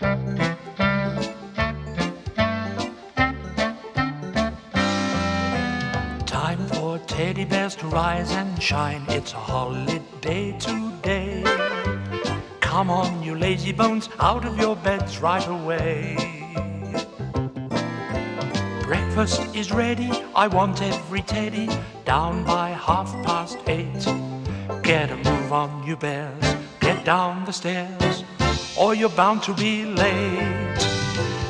Time for teddy bears to rise and shine. It's a holiday today. Come on, you lazy bones, out of your beds right away. Breakfast is ready, I want every teddy down by half past eight. Get a move on, you bears, get down the stairs, or you're bound to be late.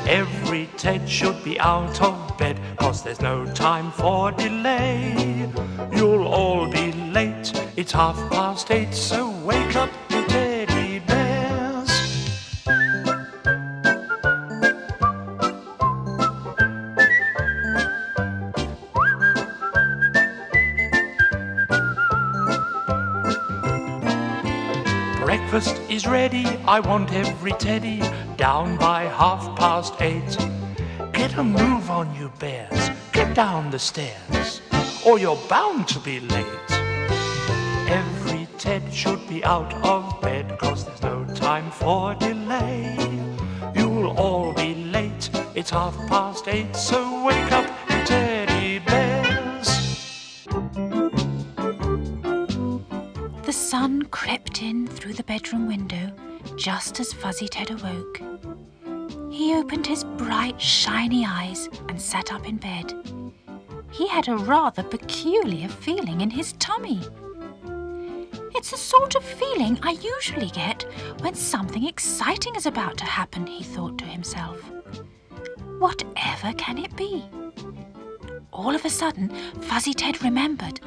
Every Ted should be out of bed, cause there's no time for delay. You'll all be late, it's half past eight, so wake up, ready, I want every teddy down by half past eight. Get a move on, you bears, get down the stairs, or you're bound to be late. Every Ted should be out of bed, cause there's no time for delay. You'll all be late, it's half past eight, so wake up, the bedroom window just as Fuzzy Ted awoke. He opened his bright, shiny eyes and sat up in bed. He had a rather peculiar feeling in his tummy. It's the sort of feeling I usually get when something exciting is about to happen, he thought to himself. Whatever can it be? All of a sudden, Fuzzy Ted remembered.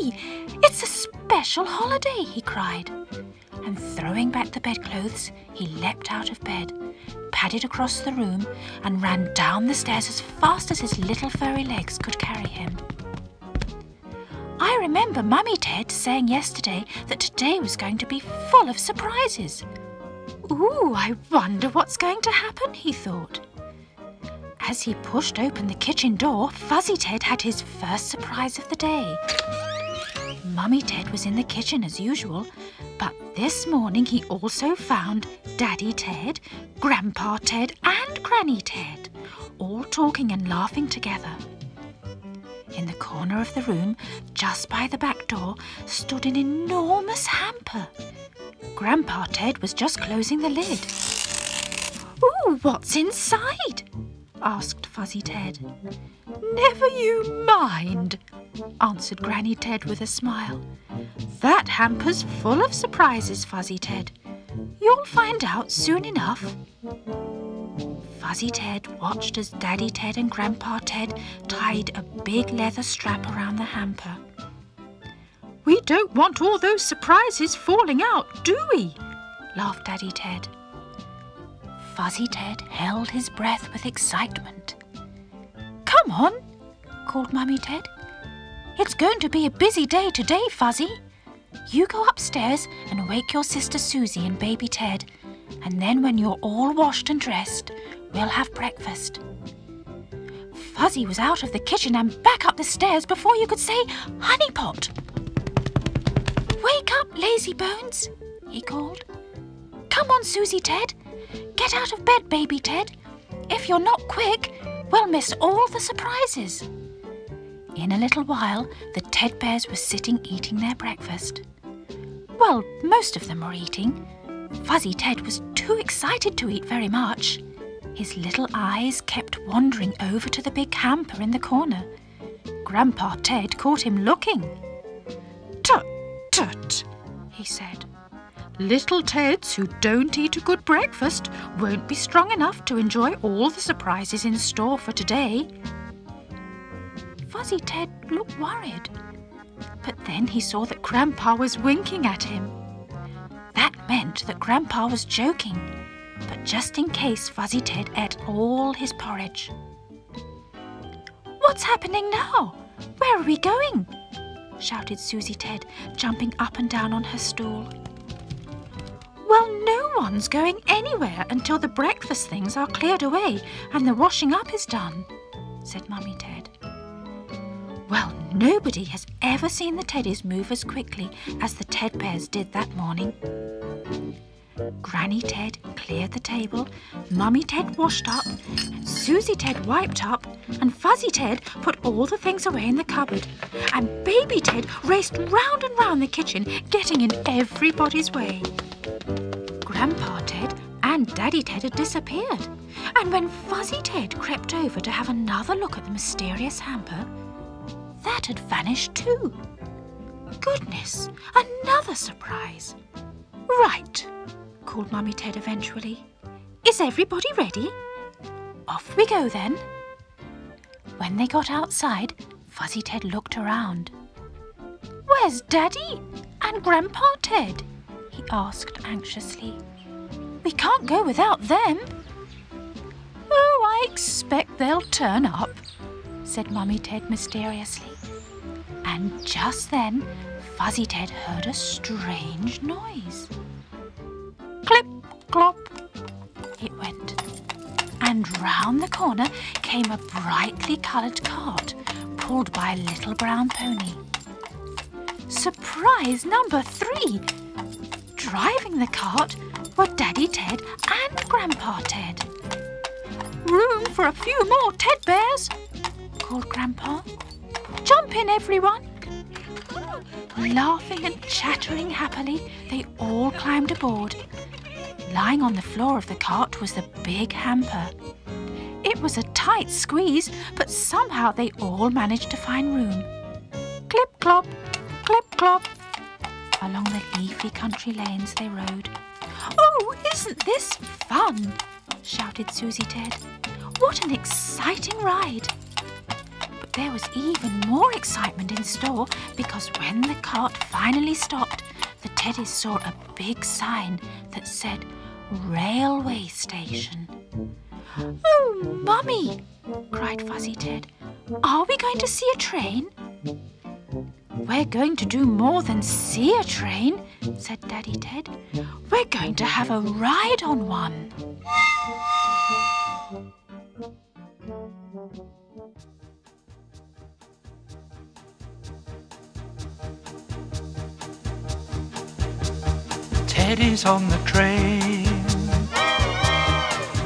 It's a special holiday, he cried. And throwing back the bedclothes, he leapt out of bed, padded across the room, and ran down the stairs as fast as his little furry legs could carry him. I remember Mummy Ted saying yesterday that today was going to be full of surprises. Ooh, I wonder what's going to happen, he thought. As he pushed open the kitchen door, Fuzzy Ted had his first surprise of the day. Mummy Ted was in the kitchen as usual, but this morning he also found Daddy Ted, Grandpa Ted, and Granny Ted, all talking and laughing together. In the corner of the room, just by the back door, stood an enormous hamper. Grandpa Ted was just closing the lid. Ooh, what's inside? asked Fuzzy Ted. Never you mind, answered Granny Ted with a smile. That hamper's full of surprises, Fuzzy Ted. You'll find out soon enough. Fuzzy Ted watched as Daddy Ted and Grandpa Ted tied a big leather strap around the hamper. We don't want all those surprises falling out, do we? laughed Daddy Ted. Fuzzy Ted held his breath with excitement. Come on, called Mummy Ted. It's going to be a busy day today, Fuzzy. You go upstairs and wake your sister Susie and baby Ted, and then when you're all washed and dressed, we'll have breakfast. Fuzzy was out of the kitchen and back up the stairs before you could say honey pot. Wake up, lazy bones, he called. Come on, Susie Ted. Get out of bed, baby Ted. If you're not quick, we'll miss all the surprises. In a little while, the Ted Bears were sitting eating their breakfast. Well, most of them were eating. Fuzzy Ted was too excited to eat very much. His little eyes kept wandering over to the big hamper in the corner. Grandpa Ted caught him looking. Tut, tut, he said. Little Teds who don't eat a good breakfast won't be strong enough to enjoy all the surprises in store for today. Fuzzy Ted looked worried, but then he saw that Grandpa was winking at him. That meant that Grandpa was joking, but just in case Fuzzy Ted ate all his porridge. What's happening now? Where are we going? shouted Susie Ted, jumping up and down on her stool. Well, no one's going anywhere until the breakfast things are cleared away and the washing up is done, said Mummy Ted. Nobody has ever seen the Teddies move as quickly as the Ted Bears did that morning. Granny Ted cleared the table, Mummy Ted washed up, Susie Ted wiped up, and Fuzzy Ted put all the things away in the cupboard. And Baby Ted raced round and round the kitchen, getting in everybody's way. Grandpa Ted and Daddy Ted had disappeared. And when Fuzzy Ted crept over to have another look at the mysterious hamper, that had vanished too. Goodness, another surprise. Right, called Mummy Ted eventually. Is everybody ready? Off we go then. When they got outside, Fuzzy Ted looked around. Where's Daddy and Grandpa Ted? he asked anxiously. We can't go without them. Oh, I expect they'll turn up, said Mummy Ted mysteriously. And just then, Fuzzy Ted heard a strange noise. Clip, clop, it went. And round the corner came a brightly coloured cart pulled by a little brown pony. Surprise number three! Driving the cart were Daddy Ted and Grandpa Ted. Room for a few more Ted Bears, called Grandpa. Jump in, everyone. Laughing and chattering happily, they all climbed aboard. Lying on the floor of the cart was the big hamper. It was a tight squeeze, but somehow they all managed to find room. Clip clop, clip clop. Along the leafy country lanes they rode. Oh, isn't this fun? shouted Susie Ted. What an exciting ride! There was even more excitement in store because when the cart finally stopped, the Teddies saw a big sign that said Railway Station. Oh, Mummy! cried Fuzzy Ted. Are we going to see a train? We're going to do more than see a train, said Daddy Ted. We're going to have a ride on one. Teddies on the train,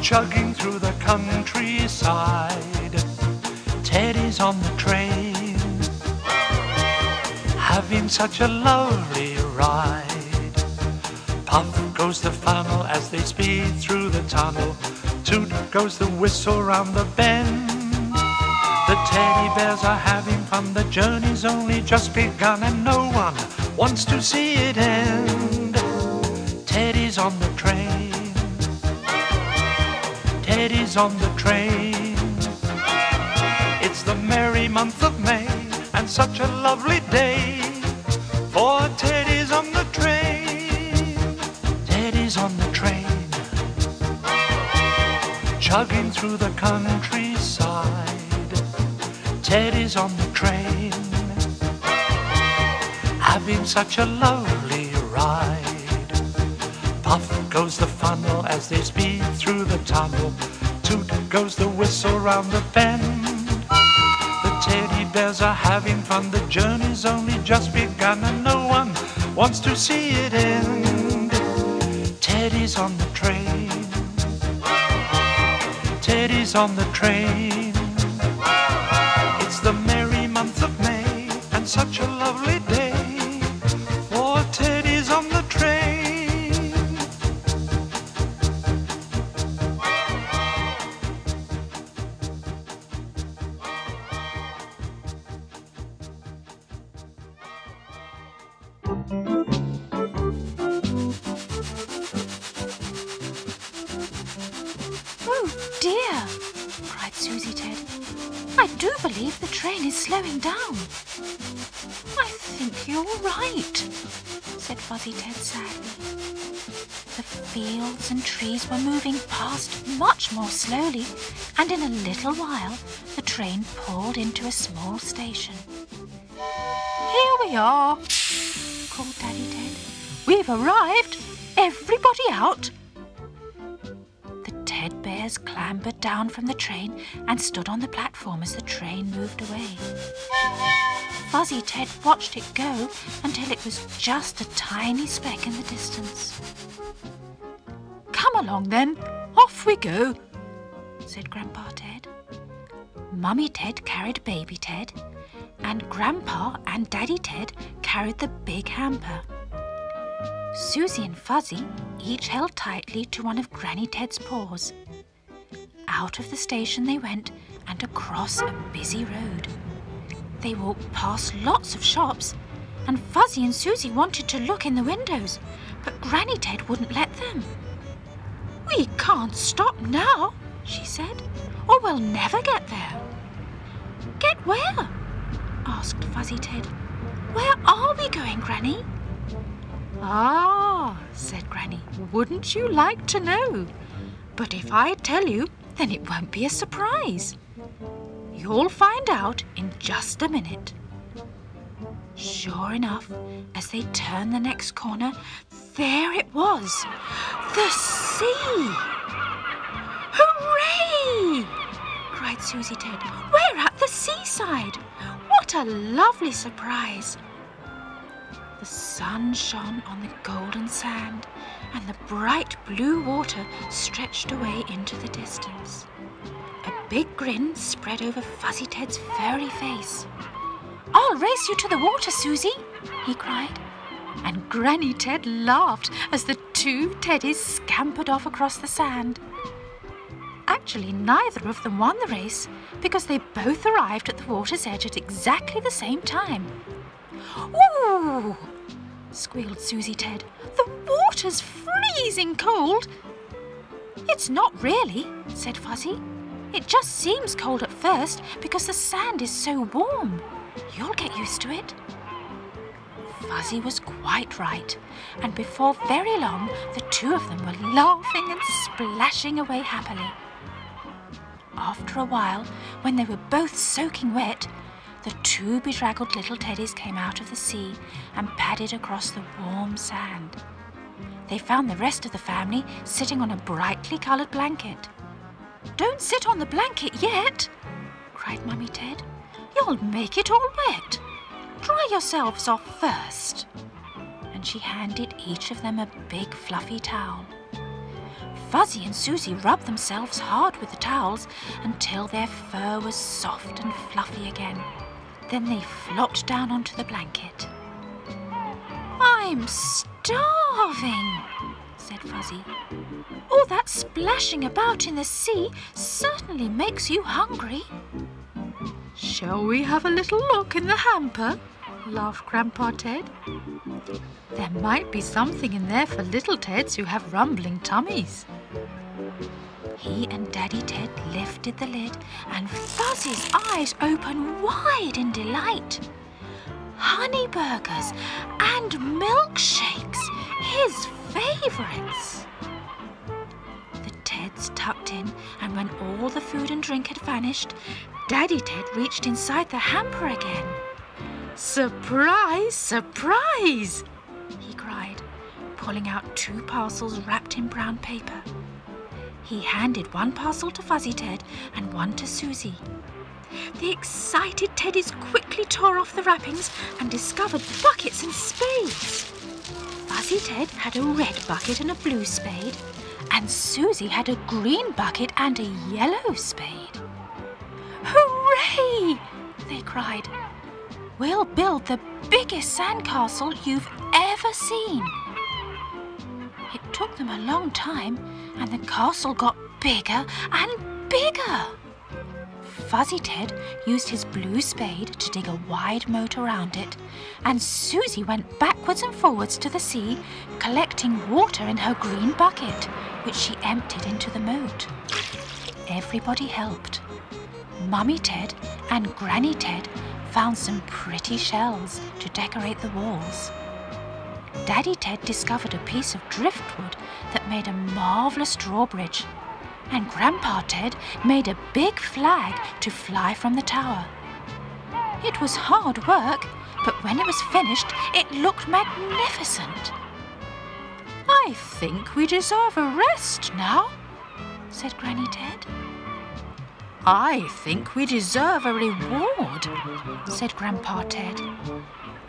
chugging through the countryside. Teddies on the train, having such a lovely ride. Puff goes the funnel as they speed through the tunnel. Toot goes the whistle round the bend. The teddy bears are having fun. The journey's only just begun, and no one wants to see it end. Teddies on the train. Teddies on the train. It's the merry month of May, and such a lovely day. For Teddies on the train. Teddies on the train. Chugging through the countryside. Teddies on the train. Having such a lovely ride. Puff goes the funnel as they speed through the tunnel. Toot goes the whistle round the bend. The teddy bears are having fun. The journey's only just begun, and no one wants to see it end. Teddies on the train. Teddies on the train. Fuzzy Ted sadly. The fields and trees were moving past much more slowly, and in a little while the train pulled into a small station. Here we are, called Daddy Ted. We've arrived. Everybody out. The Ted Bears clambered down from the train and stood on the platform as the train moved away. Fuzzy Ted watched it go until it was just a tiny speck in the distance. Come along then. Off we go, said Grandpa Ted. Mummy Ted carried Baby Ted, and Grandpa and Daddy Ted carried the big hamper. Susie and Fuzzy each held tightly to one of Granny Ted's paws. Out of the station they went and across a busy road. They walked past lots of shops, and Fuzzy and Susie wanted to look in the windows, but Granny Ted wouldn't let them. We can't stop now, she said, or we'll never get there. Get where? asked Fuzzy Ted. Where are we going, Granny? Ah, said Granny, wouldn't you like to know? But if I tell you, then it won't be a surprise. You'll find out in just a minute. Sure enough, as they turned the next corner, there it was the sea! Hooray! cried Susie Ted. We're at the seaside! What a lovely surprise! The sun shone on the golden sand, and the bright blue water stretched away into the distance. A big grin spread over Fuzzy Ted's furry face. I'll race you to the water, Susie, he cried. And Granny Ted laughed as the two teddies scampered off across the sand. Actually, neither of them won the race because they both arrived at the water's edge at exactly the same time. Ooh! squealed Susie Ted. The water's freezing cold. It's not really, said Fuzzy. It just seems cold at first because the sand is so warm. You'll get used to it. Fuzzy was quite right, and before very long the two of them were laughing and splashing away happily. After a while, when they were both soaking wet, the two bedraggled little teddies came out of the sea and padded across the warm sand. They found the rest of the family sitting on a brightly coloured blanket. Don't sit on the blanket yet, cried Mummy Ted. You'll make it all wet. Dry yourselves off first. And she handed each of them a big fluffy towel. Fuzzy and Susie rubbed themselves hard with the towels until their fur was soft and fluffy again. Then they flopped down onto the blanket. I'm starving, said Fuzzy. All that splashing about in the sea certainly makes you hungry. Shall we have a little look in the hamper? laughed Grandpa Ted. There might be something in there for little Teds who have rumbling tummies. He and Daddy Ted lifted the lid and Fuzzy's eyes opened wide in delight. Honey burgers favourites. The Teds tucked in and when all the food and drink had vanished, Daddy Ted reached inside the hamper again. Surprise, surprise, he cried, pulling out two parcels wrapped in brown paper. He handed one parcel to Fuzzy Ted and one to Susie. The excited teddies quickly tore off the wrappings and discovered buckets and spades. Fuzzy Ted had a red bucket and a blue spade, and Susie had a green bucket and a yellow spade. Hooray! they cried. We'll build the biggest sandcastle you've ever seen. It took them a long time, and the castle got bigger and bigger. Fuzzy Ted used his blue spade to dig a wide moat around it, and Susie went backwards and forwards to the sea, collecting water in her green bucket, which she emptied into the moat. Everybody helped. Mummy Ted and Granny Ted found some pretty shells to decorate the walls. Daddy Ted discovered a piece of driftwood that made a marvellous drawbridge, and Grandpa Ted made a big flag to fly from the tower. It was hard work, but when it was finished, it looked magnificent. I think we deserve a rest now, said Granny Ted. I think we deserve a reward, said Grandpa Ted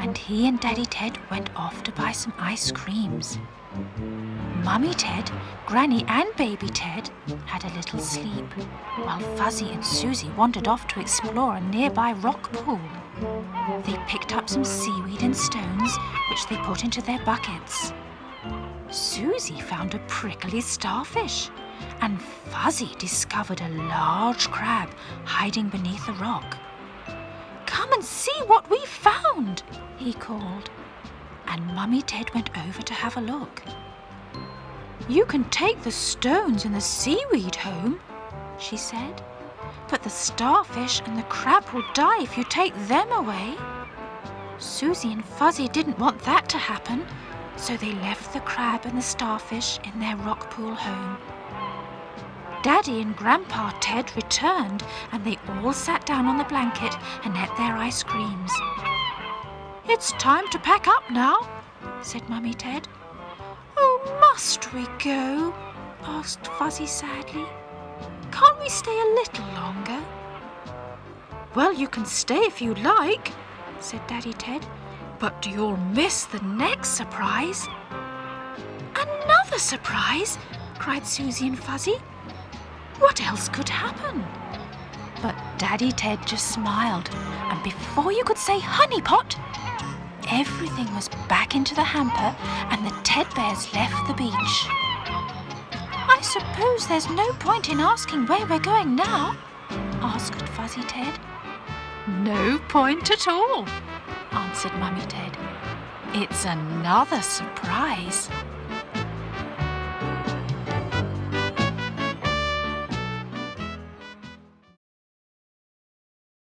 and he and Daddy Ted went off to buy some ice creams. Mummy Ted, Granny, and Baby Ted had a little sleep, while Fuzzy and Susie wandered off to explore a nearby rock pool. They picked up some seaweed and stones, which they put into their buckets. Susie found a prickly starfish, and Fuzzy discovered a large crab hiding beneath a rock. Come and see what we found, he called, and Mummy Ted went over to have a look. You can take the stones and the seaweed home, she said, but the starfish and the crab will die if you take them away. Susie and Fuzzy didn't want that to happen, so they left the crab and the starfish in their rock pool home. Daddy and Grandpa Ted returned and they all sat down on the blanket and ate their ice creams. It's time to pack up now, said Mummy Ted. Oh, must we go? asked Fuzzy sadly. Can't we stay a little longer? Well, you can stay if you like, said Daddy Ted, but you'll miss the next surprise. Another surprise? cried Susie and Fuzzy. What else could happen? Daddy Ted just smiled, and before you could say honeypot, everything was back into the hamper and the Ted Bears left the beach. I suppose there's no point in asking where we're going now, asked Fuzzy Ted. No point at all, answered Mummy Ted. It's another surprise.